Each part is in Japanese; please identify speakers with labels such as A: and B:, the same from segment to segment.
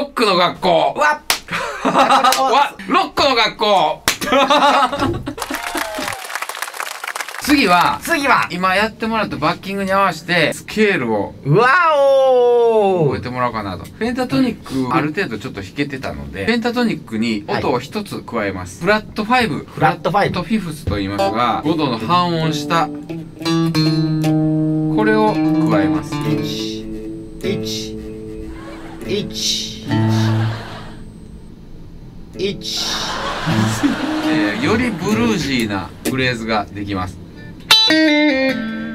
A: ロックの学校。
B: うわ
A: わロックの学校。次は
B: 次は。
A: 今やってもらったバッキングに合わせてスケールを
B: うわおー。
A: 覚えてもらおうかなと。ペンタトニックある程度ちょっと弾けてたのでペンタトニックに音を一つ加えます、フラット5
B: フラットファイブ。
A: フラットフィフスと言いますが5度の半音下。これを加えます。
B: 一一一一
A: えーよりブルージーなフレーズができます。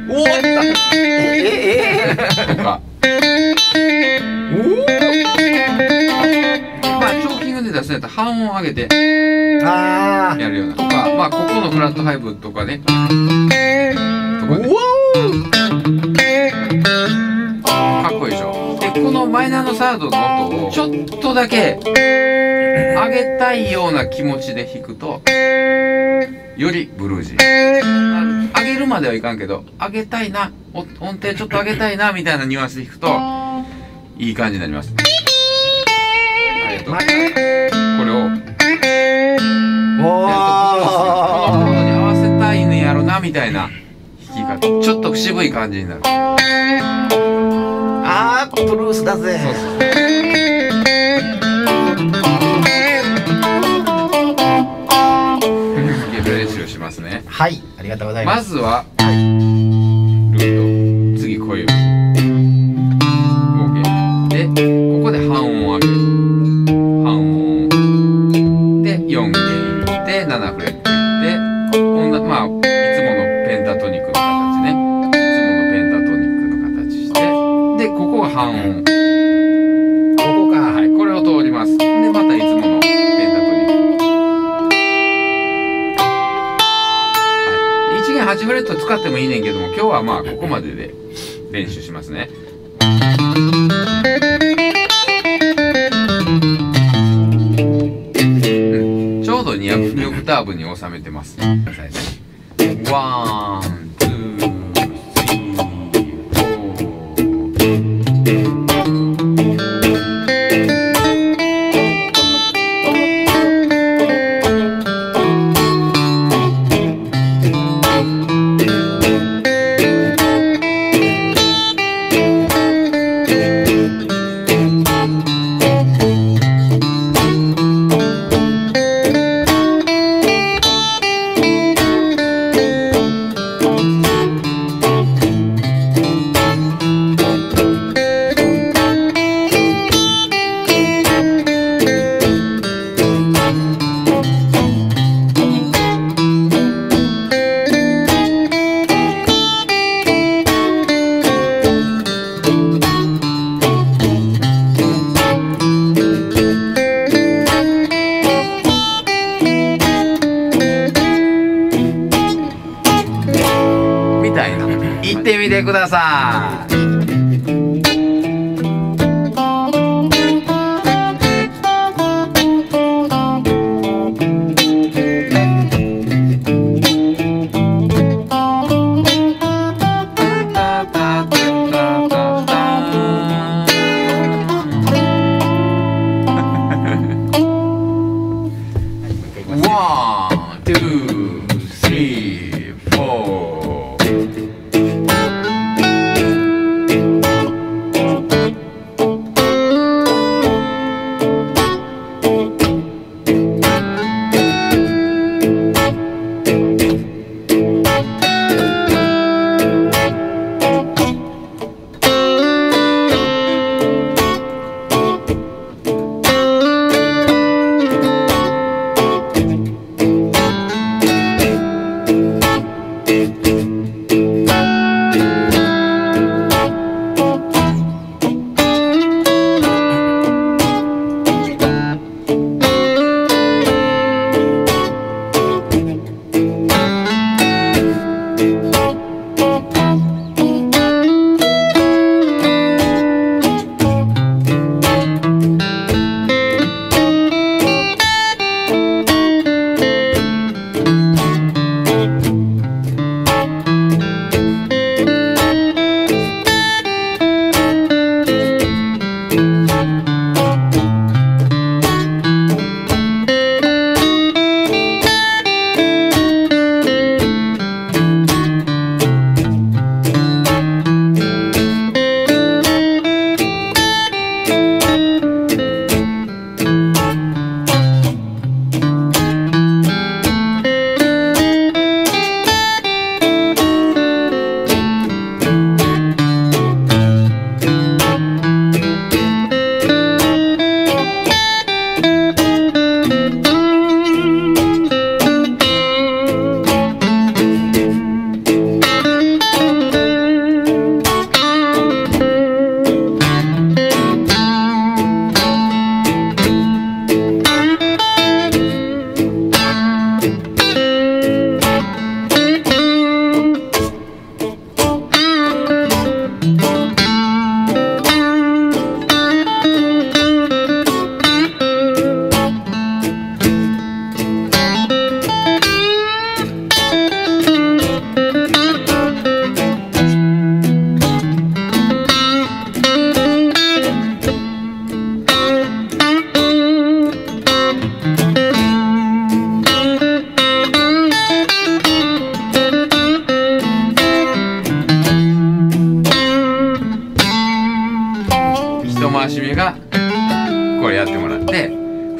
B: おおえええ。
A: とか。まあチョーキングで出せないと半音上げて
B: あ
A: やるようなとか。まあここのフラット5とかね。とかねマイナーのサードの音をちょっとだけ上げたいような気持ちで弾くとよりブルージー。あ上げるまではいかんけど上げたいなお音程ちょっと上げたいなみたいなニュアンスで弾くといい感じになります。ありがとう。
B: ま
A: これを
B: お
A: このコードに合
B: ー
A: わせたいねやろなみたいな弾き方。ちょっと渋い感じになる
B: あーブルースだぜ。
A: 練習しますね。
B: はいありがとうございま
A: ますずはルート次小指 OK でここで半音上げる。半音。で4弦いって7フレットいってこんなまあ半音。
B: ここか
A: はいこれを通ります。でまたいつものペンタトニックはい。1弦8フレット使ってもいいねんけども今日はまあここまでで練習しますね。ちょうど 2, 2オクターブに収めてます。ワン、たいな。行ってみてください。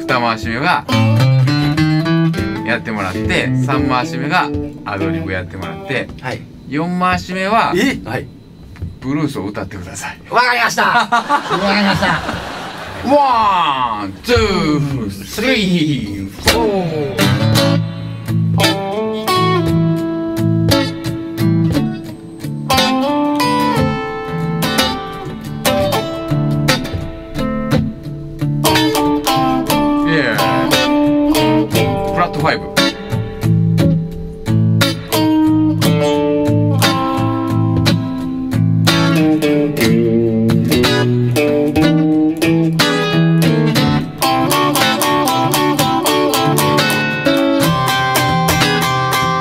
A: 2回し目がやってもらって3回し目がアドリブやってもらって
B: はい。
A: 4回し目はブルースを歌ってください。
B: わかりました。わかりました。
A: One two three fourトファイブ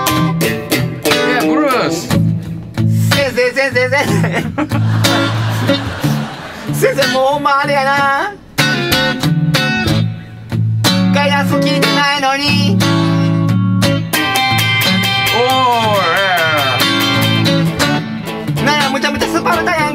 A: イエーイブルース
B: 先生先生先生先生もうほんまあれやな
A: おーイ
B: なんやむちゃむちゃスパルタや